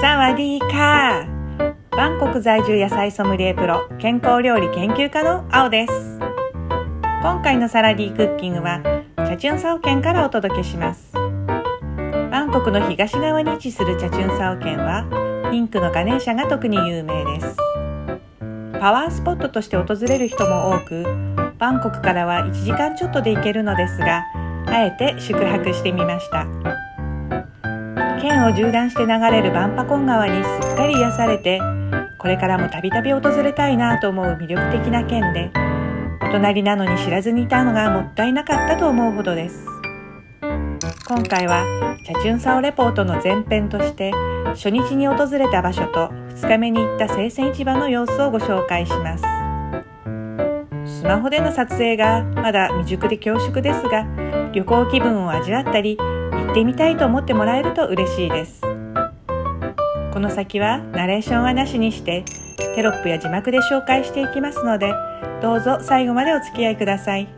サワディーカー。バンコク在住野菜ソムリエプロ健康料理研究家の青です。今回のサラディークッキングはチャチュンサオ県からお届けします。バンコクの東側に位置するチャチュンサオ県はピンクのガネーシャが特に有名です。パワースポットとして訪れる人も多くバンコクからは1時間ちょっとで行けるのですがあえて宿泊してみました。県を縦断して流れるバンパコン川にすっかり癒されてこれからもたびたび訪れたいなと思う魅力的な県でお隣なのに知らずにいたのがもったいなかったと思うほどです。今回はチャチュンサオレポートの前編として初日に訪れた場所と2日目に行った生鮮市場の様子をご紹介します。スマホでの撮影がまだ未熟で恐縮ですが旅行気分を味わったり行ってみたいと思ってもらえると嬉しいです。この先はナレーションはなしにしてテロップや字幕で紹介していきますのでどうぞ最後までお付き合いください。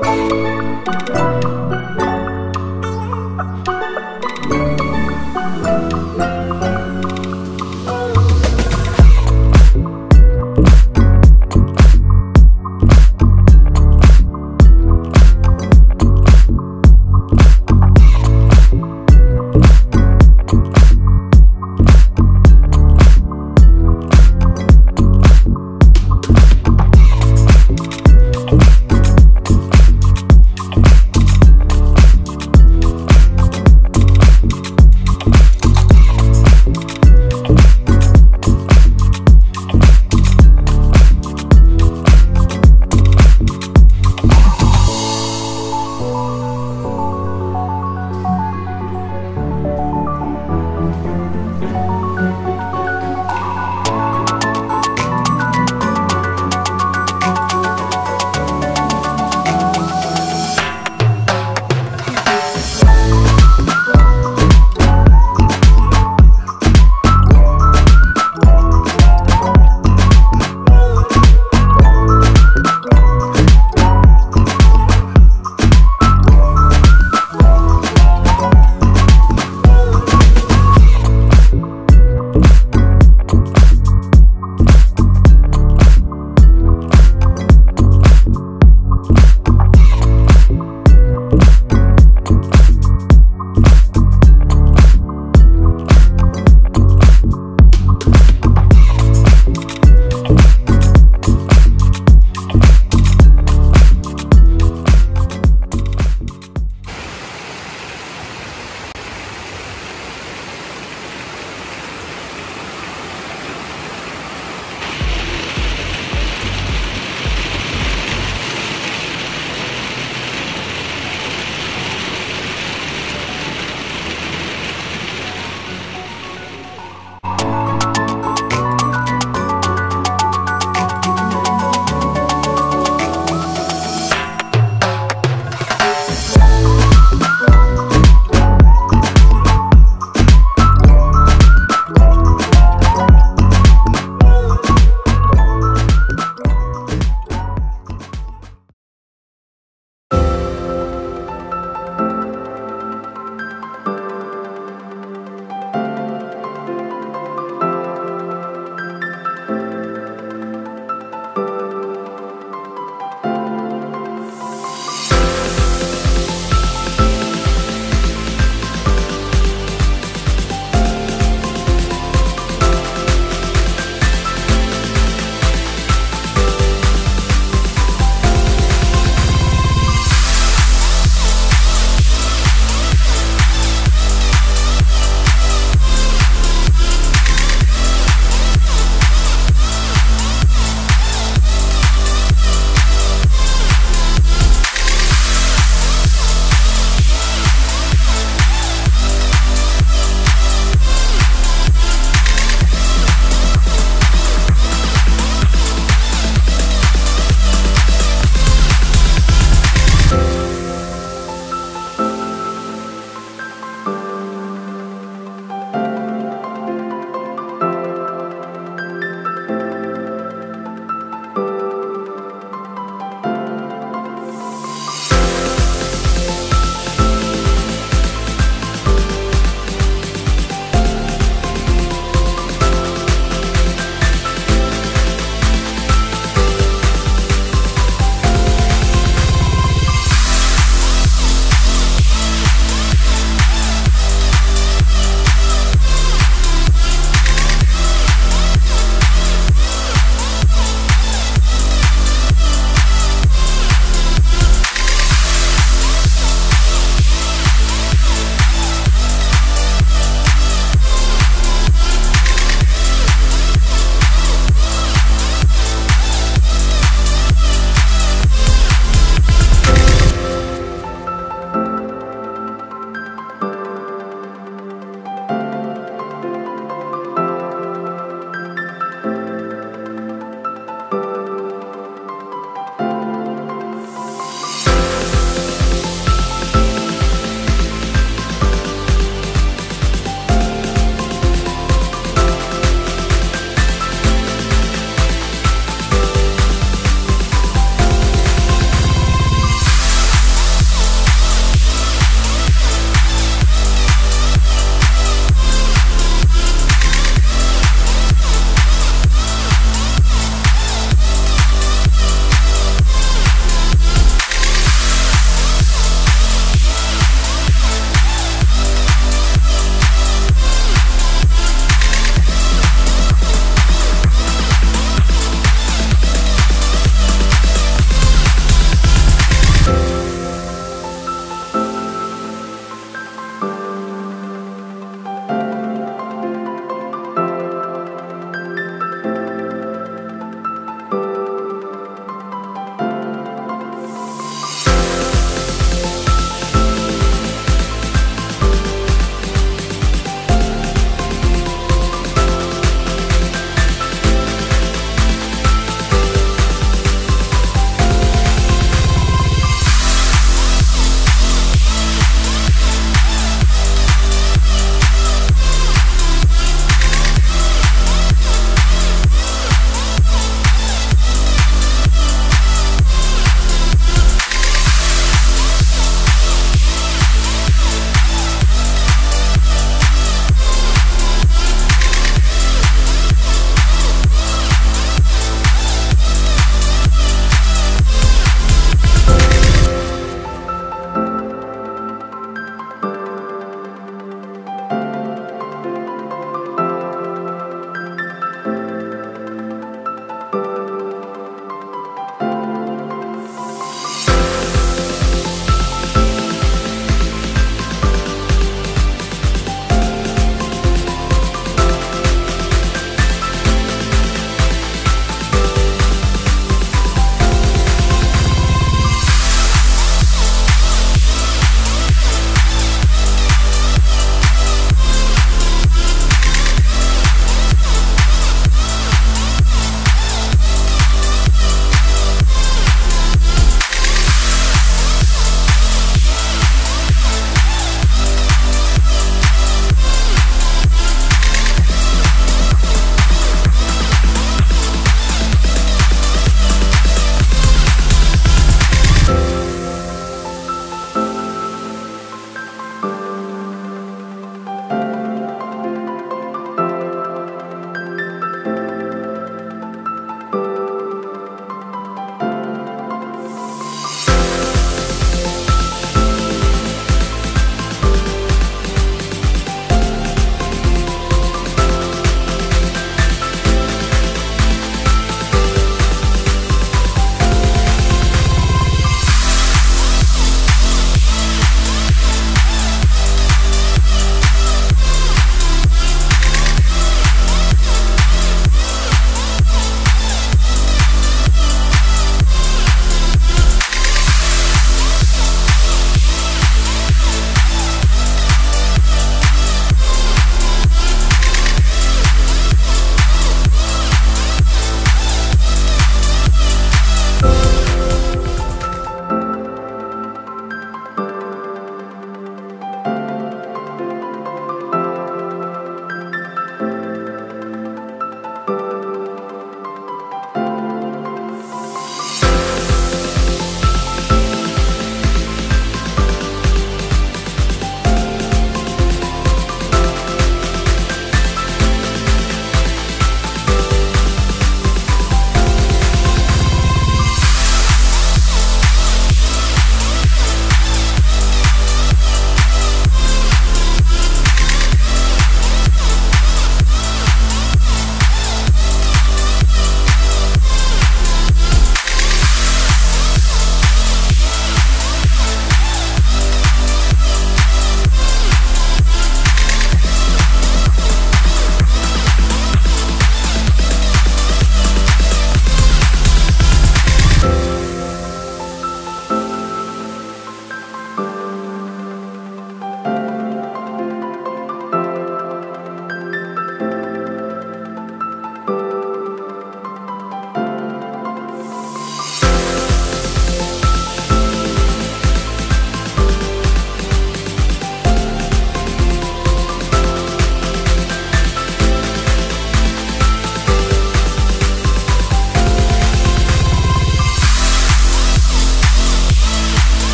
Oh.